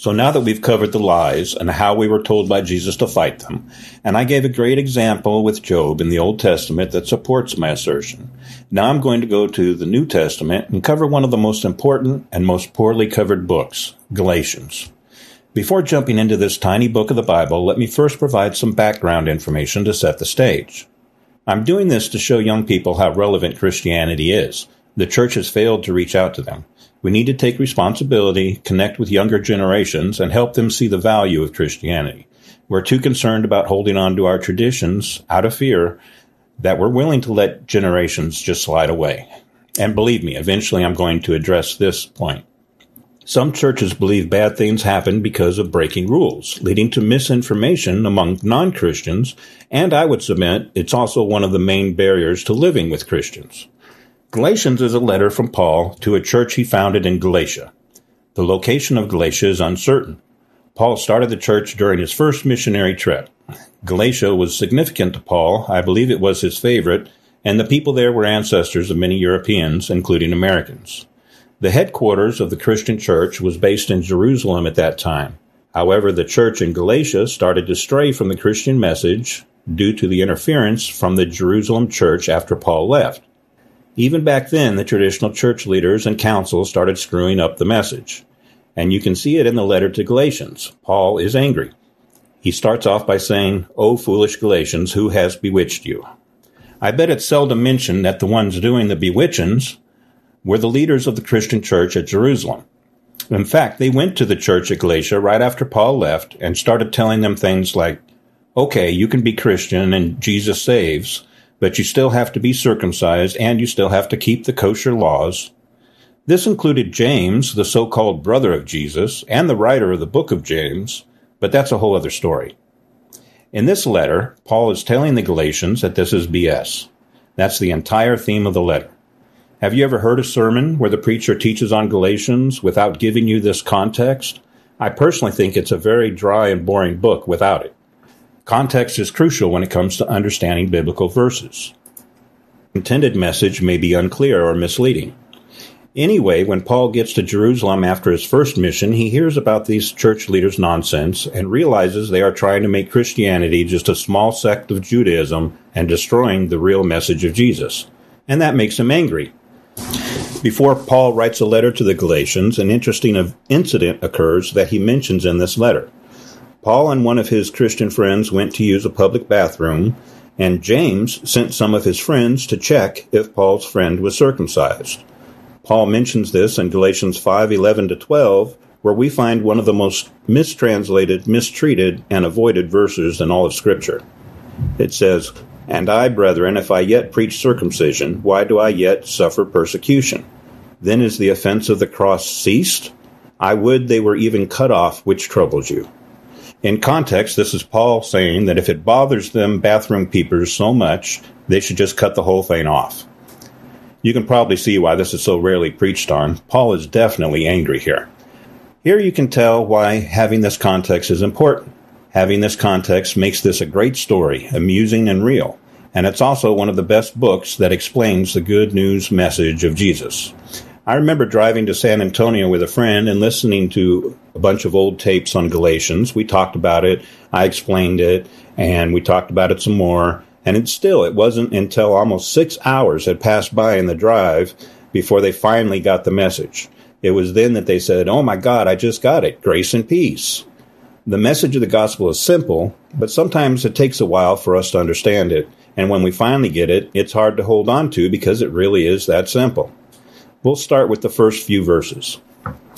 So now that we've covered the lies and how we were told by Jesus to fight them, and I gave a great example with Job in the Old Testament that supports my assertion, now I'm going to go to the New Testament and cover one of the most important and most poorly covered books, Galatians. Before jumping into this tiny book of the Bible, let me first provide some background information to set the stage. I'm doing this to show young people how relevant Christianity is. The church has failed to reach out to them. We need to take responsibility, connect with younger generations, and help them see the value of Christianity. We're too concerned about holding on to our traditions out of fear that we're willing to let generations just slide away. And believe me, eventually I'm going to address this point. Some churches believe bad things happen because of breaking rules, leading to misinformation among non Christians, and I would submit it's also one of the main barriers to living with Christians. Galatians is a letter from Paul to a church he founded in Galatia. The location of Galatia is uncertain. Paul started the church during his first missionary trip. Galatia was significant to Paul. I believe it was his favorite, and the people there were ancestors of many Europeans, including Americans. The headquarters of the Christian church was based in Jerusalem at that time. However, the church in Galatia started to stray from the Christian message due to the interference from the Jerusalem church after Paul left. Even back then, the traditional church leaders and councils started screwing up the message. And you can see it in the letter to Galatians. Paul is angry. He starts off by saying, O foolish Galatians, who has bewitched you? I bet it's seldom mentioned that the ones doing the bewitchings were the leaders of the Christian church at Jerusalem. In fact, they went to the church at Galatia right after Paul left and started telling them things like, okay, you can be Christian and Jesus saves, but you still have to be circumcised and you still have to keep the kosher laws. This included James, the so called brother of Jesus, and the writer of the book of James, but that's a whole other story. In this letter, Paul is telling the Galatians that this is BS. That's the entire theme of the letter. Have you ever heard a sermon where the preacher teaches on Galatians without giving you this context? I personally think it's a very dry and boring book without it. Context is crucial when it comes to understanding biblical verses. Intended message may be unclear or misleading. Anyway, when Paul gets to Jerusalem after his first mission, he hears about these church leaders' nonsense and realizes they are trying to make Christianity just a small sect of Judaism and destroying the real message of Jesus. And that makes him angry. Before Paul writes a letter to the Galatians, an interesting incident occurs that he mentions in this letter. Paul and one of his Christian friends went to use a public bathroom, and James sent some of his friends to check if Paul's friend was circumcised. Paul mentions this in Galatians 5:11 to 12, where we find one of the most mistranslated, mistreated, and avoided verses in all of Scripture. It says, And I, brethren, if I yet preach circumcision, why do I yet suffer persecution? Then is the offense of the cross ceased? I would they were even cut off, which troubles you. In context, this is Paul saying that if it bothers them bathroom peepers so much, they should just cut the whole thing off. You can probably see why this is so rarely preached on. Paul is definitely angry here. Here you can tell why having this context is important. Having this context makes this a great story, amusing and real, and it's also one of the best books that explains the good news message of Jesus. I remember driving to San Antonio with a friend and listening to a bunch of old tapes on Galatians. We talked about it, I explained it, and we talked about it some more. And it still, it wasn't until almost six hours had passed by in the drive before they finally got the message. It was then that they said, Oh my God, I just got it. Grace and peace. The message of the gospel is simple, but sometimes it takes a while for us to understand it. And when we finally get it, it's hard to hold on to because it really is that simple. We'll start with the first few verses.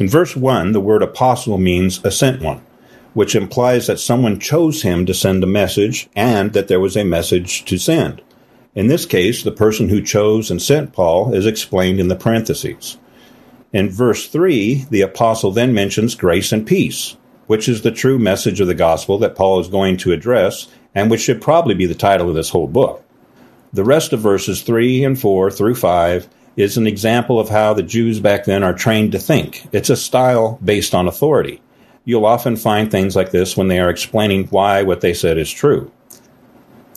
In verse 1, the word apostle means a sent one, which implies that someone chose him to send a message and that there was a message to send. In this case, the person who chose and sent Paul is explained in the parentheses. In verse 3, the apostle then mentions grace and peace, which is the true message of the gospel that Paul is going to address and which should probably be the title of this whole book. The rest of verses 3 and 4 through 5 is an example of how the Jews back then are trained to think. It's a style based on authority. You'll often find things like this when they are explaining why what they said is true.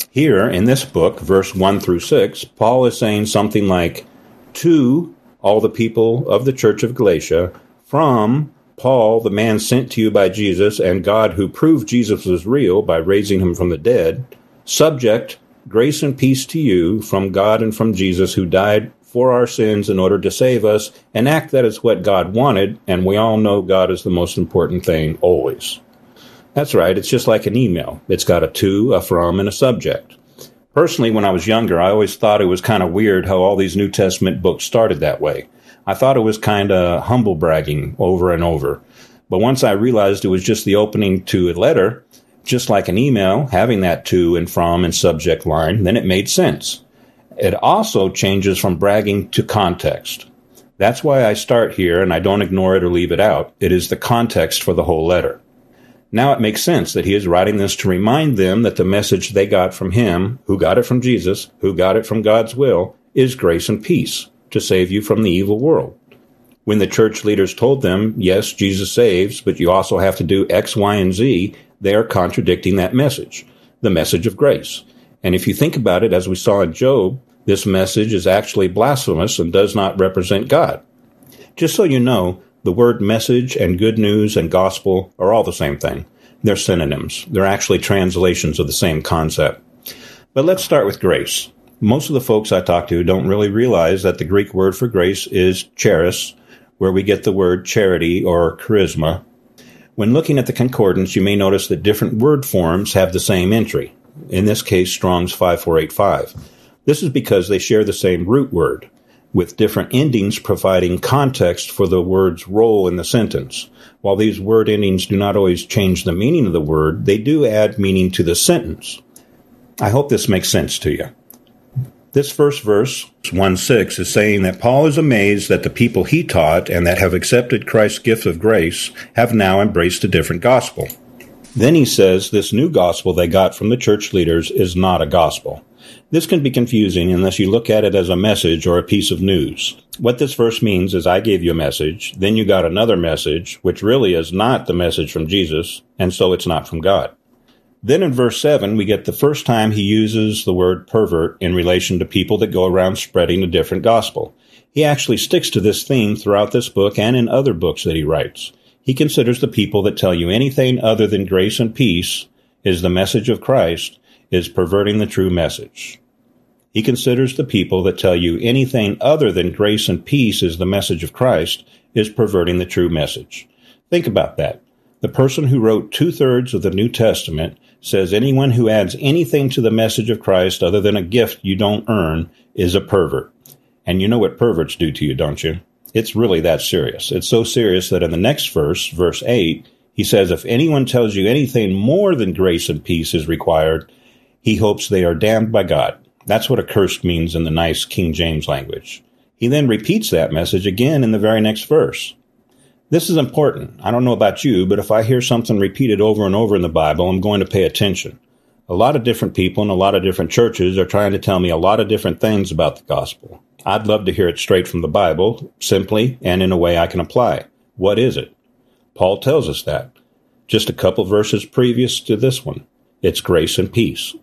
Here in this book, verse 1 through 6, Paul is saying something like, To all the people of the church of Galatia, from Paul, the man sent to you by Jesus, and God who proved Jesus was real by raising him from the dead, subject, grace and peace to you from God and from Jesus, who died for our sins in order to save us, and act that is what God wanted, and we all know God is the most important thing always. That's right, it's just like an email. It's got a to, a from, and a subject. Personally, when I was younger, I always thought it was kind of weird how all these New Testament books started that way. I thought it was kind of humble bragging over and over. But once I realized it was just the opening to a letter, just like an email, having that to and from and subject line, then it made sense. It also changes from bragging to context. That's why I start here and I don't ignore it or leave it out. It is the context for the whole letter. Now it makes sense that he is writing this to remind them that the message they got from him, who got it from Jesus, who got it from God's will, is grace and peace to save you from the evil world. When the church leaders told them, yes, Jesus saves, but you also have to do X, Y, and Z, they are contradicting that message, the message of grace. And if you think about it, as we saw in Job, this message is actually blasphemous and does not represent God. Just so you know, the word message and good news and gospel are all the same thing. They're synonyms. They're actually translations of the same concept. But let's start with grace. Most of the folks I talk to don't really realize that the Greek word for grace is charis, where we get the word charity or charisma. When looking at the concordance, you may notice that different word forms have the same entry. In this case, Strong's 5485. This is because they share the same root word, with different endings providing context for the word's role in the sentence. While these word endings do not always change the meaning of the word, they do add meaning to the sentence. I hope this makes sense to you. This first verse, 1 6, is saying that Paul is amazed that the people he taught and that have accepted Christ's gift of grace have now embraced a different gospel. Then he says this new gospel they got from the church leaders is not a gospel. This can be confusing unless you look at it as a message or a piece of news. What this verse means is I gave you a message, then you got another message, which really is not the message from Jesus, and so it's not from God. Then in verse 7, we get the first time he uses the word pervert in relation to people that go around spreading a different gospel. He actually sticks to this theme throughout this book and in other books that he writes. He considers the people that tell you anything other than grace and peace is the message of Christ is perverting the true message. He considers the people that tell you anything other than grace and peace is the message of Christ is perverting the true message. Think about that. The person who wrote two thirds of the New Testament says anyone who adds anything to the message of Christ other than a gift you don't earn is a pervert. And you know what perverts do to you, don't you? It's really that serious. It's so serious that in the next verse, verse 8, he says, If anyone tells you anything more than grace and peace is required, he hopes they are damned by God. That's what accursed means in the nice King James language. He then repeats that message again in the very next verse. This is important. I don't know about you, but if I hear something repeated over and over in the Bible, I'm going to pay attention. A lot of different people in a lot of different churches are trying to tell me a lot of different things about the gospel. I'd love to hear it straight from the Bible, simply and in a way I can apply. What is it? Paul tells us that. Just a couple verses previous to this one. It's grace and peace.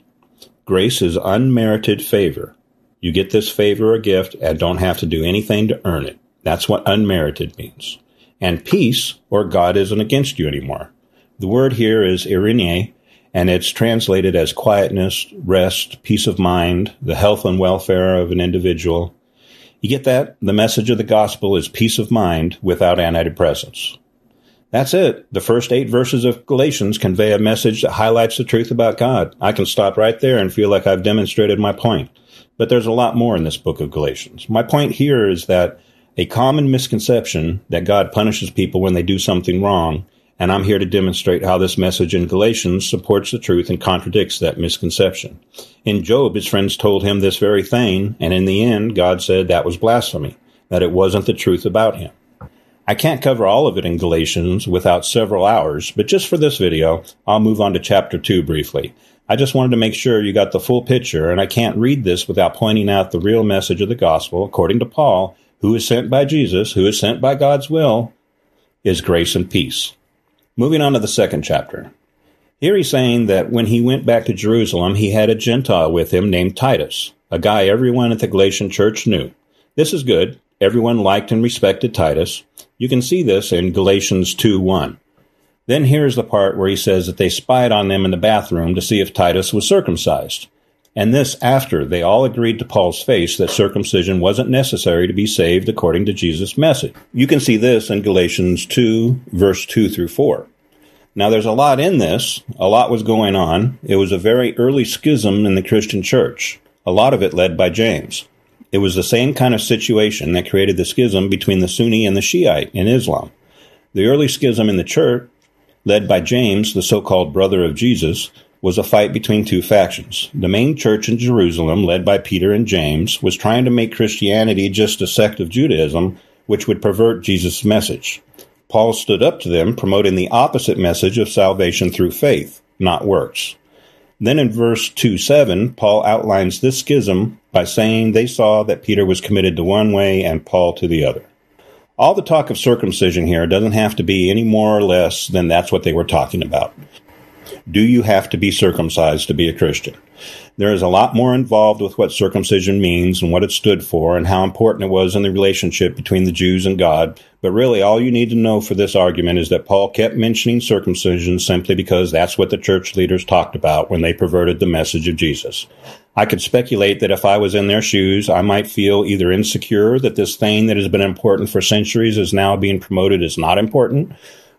Grace is unmerited favor. You get this favor or gift and don't have to do anything to earn it. That's what unmerited means. And peace, or God isn't against you anymore. The word here is eirene, and it's translated as quietness, rest, peace of mind, the health and welfare of an individual. You get that? The message of the gospel is peace of mind without antidepressants. That's it. The first eight verses of Galatians convey a message that highlights the truth about God. I can stop right there and feel like I've demonstrated my point. But there's a lot more in this book of Galatians. My point here is that a common misconception that God punishes people when they do something wrong, and I'm here to demonstrate how this message in Galatians supports the truth and contradicts that misconception. In Job, his friends told him this very thing, and in the end, God said that was blasphemy, that it wasn't the truth about him. I can't cover all of it in Galatians without several hours, but just for this video, I'll move on to chapter 2 briefly. I just wanted to make sure you got the full picture, and I can't read this without pointing out the real message of the gospel, according to Paul, who is sent by Jesus, who is sent by God's will, is grace and peace. Moving on to the second chapter. Here he's saying that when he went back to Jerusalem, he had a Gentile with him named Titus, a guy everyone at the Galatian church knew. This is good Everyone liked and respected Titus. You can see this in Galatians 2 1. Then here's the part where he says that they spied on them in the bathroom to see if Titus was circumcised. And this after they all agreed to Paul's face that circumcision wasn't necessary to be saved according to Jesus' message. You can see this in Galatians 2, verse 2 through 4. Now, there's a lot in this. A lot was going on. It was a very early schism in the Christian church, a lot of it led by James. It was the same kind of situation that created the schism between the Sunni and the Shiite in Islam. The early schism in the church, led by James, the so called brother of Jesus, was a fight between two factions. The main church in Jerusalem, led by Peter and James, was trying to make Christianity just a sect of Judaism, which would pervert Jesus' message. Paul stood up to them, promoting the opposite message of salvation through faith, not works. Then in verse 2 7, Paul outlines this schism by saying they saw that Peter was committed to one way and Paul to the other. All the talk of circumcision here doesn't have to be any more or less than that's what they were talking about. Do you have to be circumcised to be a Christian? There is a lot more involved with what circumcision means and what it stood for and how important it was in the relationship between the Jews and God. But really, all you need to know for this argument is that Paul kept mentioning circumcision simply because that's what the church leaders talked about when they perverted the message of Jesus. I could speculate that if I was in their shoes, I might feel either insecure that this thing that has been important for centuries is now being promoted as not important,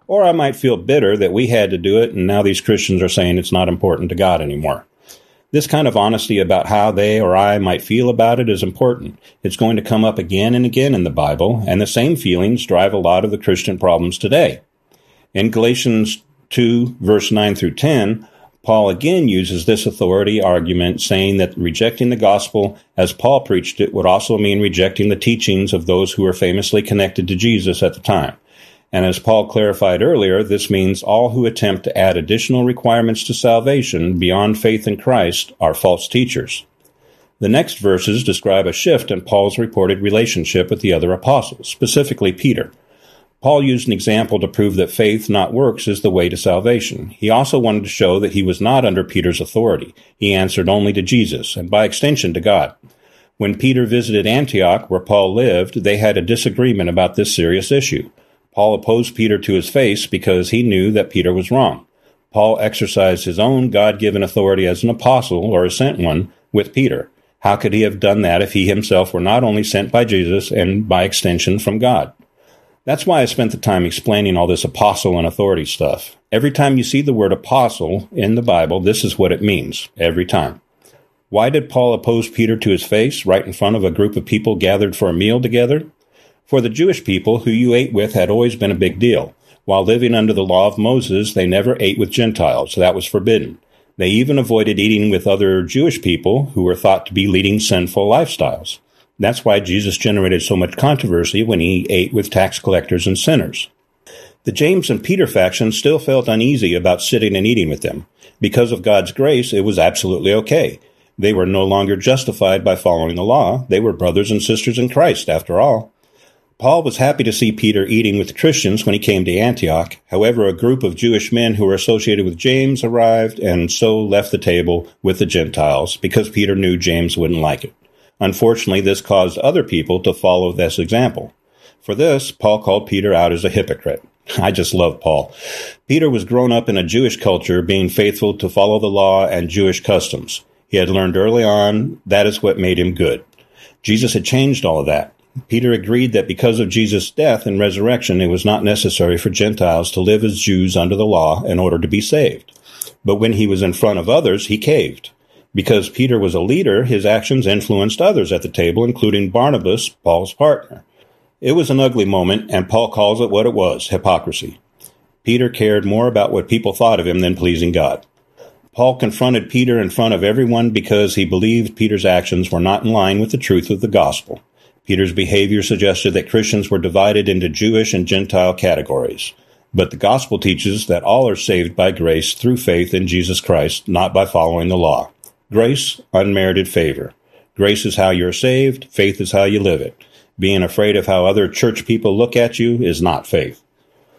or I might feel bitter that we had to do it and now these Christians are saying it's not important to God anymore. This kind of honesty about how they or I might feel about it is important. It's going to come up again and again in the Bible, and the same feelings drive a lot of the Christian problems today. In Galatians 2, verse 9 through 10, Paul again uses this authority argument, saying that rejecting the gospel as Paul preached it would also mean rejecting the teachings of those who were famously connected to Jesus at the time. And as Paul clarified earlier, this means all who attempt to add additional requirements to salvation beyond faith in Christ are false teachers. The next verses describe a shift in Paul's reported relationship with the other apostles, specifically Peter. Paul used an example to prove that faith, not works, is the way to salvation. He also wanted to show that he was not under Peter's authority. He answered only to Jesus, and by extension to God. When Peter visited Antioch, where Paul lived, they had a disagreement about this serious issue. Paul opposed Peter to his face because he knew that Peter was wrong. Paul exercised his own God given authority as an apostle or a sent one with Peter. How could he have done that if he himself were not only sent by Jesus and by extension from God? That's why I spent the time explaining all this apostle and authority stuff. Every time you see the word apostle in the Bible, this is what it means. Every time. Why did Paul oppose Peter to his face right in front of a group of people gathered for a meal together? For the Jewish people, who you ate with had always been a big deal. While living under the law of Moses, they never ate with Gentiles. That was forbidden. They even avoided eating with other Jewish people who were thought to be leading sinful lifestyles. That's why Jesus generated so much controversy when he ate with tax collectors and sinners. The James and Peter faction still felt uneasy about sitting and eating with them. Because of God's grace, it was absolutely okay. They were no longer justified by following the law. They were brothers and sisters in Christ, after all. Paul was happy to see Peter eating with Christians when he came to Antioch. However, a group of Jewish men who were associated with James arrived and so left the table with the Gentiles because Peter knew James wouldn't like it. Unfortunately, this caused other people to follow this example. For this, Paul called Peter out as a hypocrite. I just love Paul. Peter was grown up in a Jewish culture, being faithful to follow the law and Jewish customs. He had learned early on that is what made him good. Jesus had changed all of that. Peter agreed that because of Jesus' death and resurrection, it was not necessary for Gentiles to live as Jews under the law in order to be saved. But when he was in front of others, he caved. Because Peter was a leader, his actions influenced others at the table, including Barnabas, Paul's partner. It was an ugly moment, and Paul calls it what it was hypocrisy. Peter cared more about what people thought of him than pleasing God. Paul confronted Peter in front of everyone because he believed Peter's actions were not in line with the truth of the gospel. Peter's behavior suggested that Christians were divided into Jewish and Gentile categories. But the gospel teaches that all are saved by grace through faith in Jesus Christ, not by following the law. Grace, unmerited favor. Grace is how you're saved, faith is how you live it. Being afraid of how other church people look at you is not faith.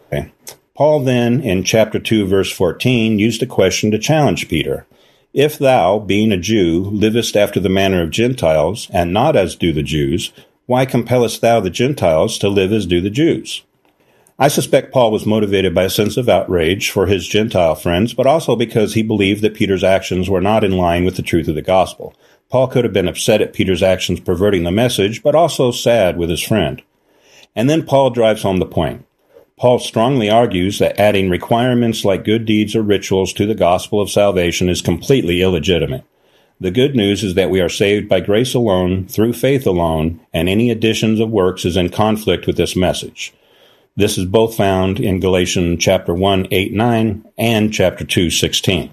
Okay. Paul then, in chapter 2, verse 14, used a question to challenge Peter. If thou, being a Jew, livest after the manner of Gentiles, and not as do the Jews, Why compellest thou the Gentiles to live as do the Jews? I suspect Paul was motivated by a sense of outrage for his Gentile friends, but also because he believed that Peter's actions were not in line with the truth of the gospel. Paul could have been upset at Peter's actions perverting the message, but also sad with his friend. And then Paul drives home the point. Paul strongly argues that adding requirements like good deeds or rituals to the gospel of salvation is completely illegitimate. The good news is that we are saved by grace alone, through faith alone, and any additions of works is in conflict with this message. This is both found in Galatians chapter 1, 8, 9 and chapter 2, 16.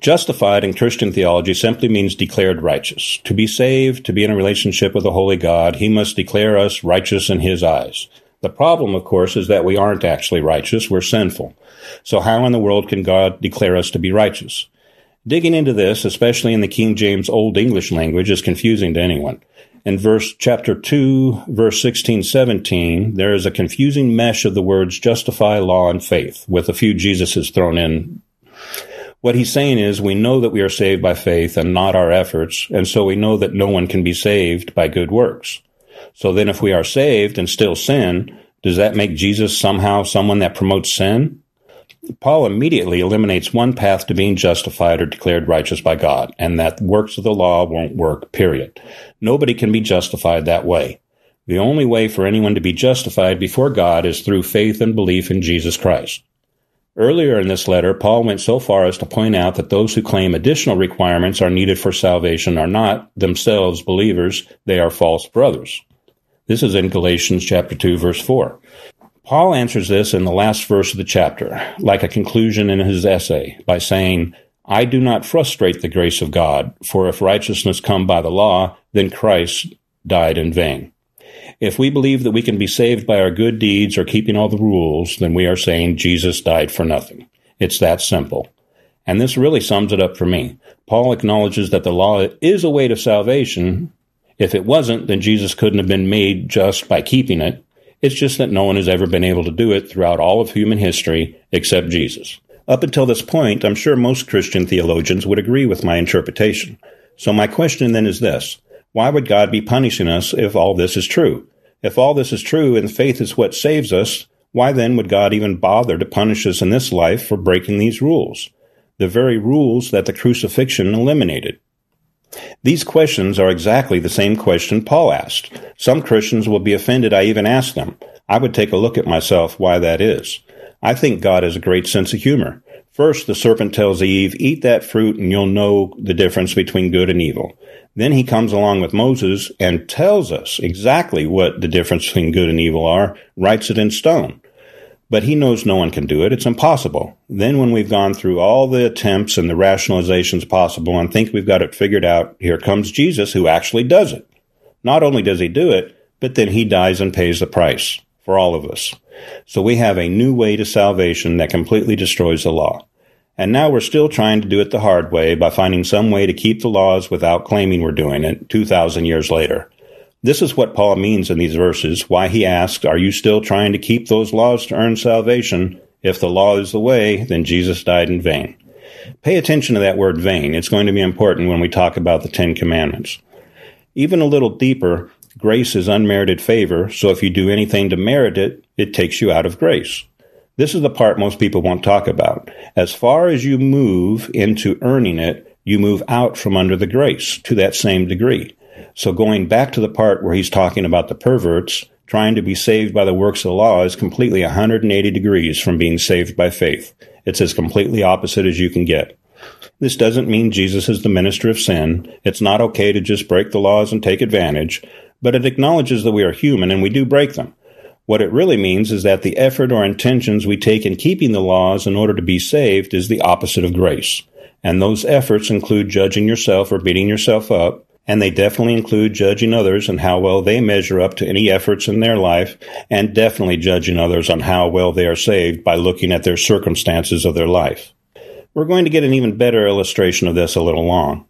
Justified in Christian theology simply means declared righteous. To be saved, to be in a relationship with the holy God, he must declare us righteous in his eyes. The problem, of course, is that we aren't actually righteous, we're sinful. So how in the world can God declare us to be righteous? Digging into this, especially in the King James Old English language, is confusing to anyone. In verse chapter 2 verse 16 17 there is a confusing mesh of the words justify law and faith with a few jesuses thrown in. What he's saying is we know that we are saved by faith and not our efforts and so we know that no one can be saved by good works. So then if we are saved and still sin does that make jesus somehow someone that promotes sin Paul immediately eliminates one path to being justified or declared righteous by God, and that works of the law won't work, period. Nobody can be justified that way. The only way for anyone to be justified before God is through faith and belief in Jesus Christ. Earlier in this letter, Paul went so far as to point out that those who claim additional requirements are needed for salvation are not themselves believers, they are false brothers. This is in Galatians chapter 2 verse 4. Paul answers this in the last verse of the chapter, like a conclusion in his essay, by saying, I do not frustrate the grace of God, for if righteousness come by the law, then Christ died in vain. If we believe that we can be saved by our good deeds or keeping all the rules, then we are saying Jesus died for nothing. It's that simple. And this really sums it up for me. Paul acknowledges that the law is a way to salvation. If it wasn't, then Jesus couldn't have been made just by keeping it. It's just that no one has ever been able to do it throughout all of human history except Jesus. Up until this point, I'm sure most Christian theologians would agree with my interpretation. So my question then is this. Why would God be punishing us if all this is true? If all this is true and faith is what saves us, why then would God even bother to punish us in this life for breaking these rules? The very rules that the crucifixion eliminated. These questions are exactly the same question Paul asked. Some Christians will be offended I even ask them. I would take a look at myself why that is. I think God has a great sense of humor. First, the serpent tells Eve, eat that fruit and you'll know the difference between good and evil. Then he comes along with Moses and tells us exactly what the difference between good and evil are, writes it in stone but he knows no one can do it. It's impossible. Then, when we've gone through all the attempts and the rationalizations possible and think we've got it figured out, here comes Jesus who actually does it. Not only does he do it, but then he dies and pays the price for all of us. So we have a new way to salvation that completely destroys the law. And now we're still trying to do it the hard way by finding some way to keep the laws without claiming we're doing it 2,000 years later. This is what Paul means in these verses, why he asks, Are you still trying to keep those laws to earn salvation? If the law is the way, then Jesus died in vain. Pay attention to that word vain. It's going to be important when we talk about the Ten Commandments. Even a little deeper, grace is unmerited favor, so if you do anything to merit it, it takes you out of grace. This is the part most people won't talk about. As far as you move into earning it, you move out from under the grace to that same degree. So going back to the part where he's talking about the perverts trying to be saved by the works of the law is completely 180 degrees from being saved by faith. It's as completely opposite as you can get. This doesn't mean Jesus is the minister of sin. It's not okay to just break the laws and take advantage, but it acknowledges that we are human and we do break them. What it really means is that the effort or intentions we take in keeping the laws in order to be saved is the opposite of grace. And those efforts include judging yourself or beating yourself up, and they definitely include judging others and how well they measure up to any efforts in their life, and definitely judging others on how well they are saved by looking at their circumstances of their life. We're going to get an even better illustration of this a little long.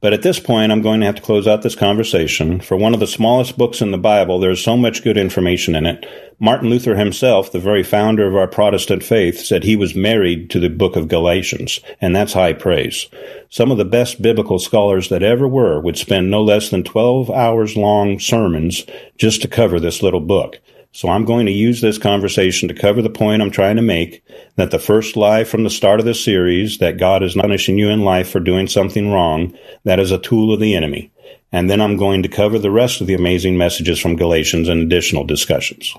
But at this point, I'm going to have to close out this conversation. For one of the smallest books in the Bible, there's so much good information in it. Martin Luther himself, the very founder of our Protestant faith, said he was married to the book of Galatians, and that's high praise. Some of the best biblical scholars that ever were would spend no less than 12 hours long sermons just to cover this little book. So I'm going to use this conversation to cover the point I'm trying to make that the first lie from the start of the series, that God is not punishing you in life for doing something wrong, that is a tool of the enemy. And then I'm going to cover the rest of the amazing messages from Galatians and additional discussions.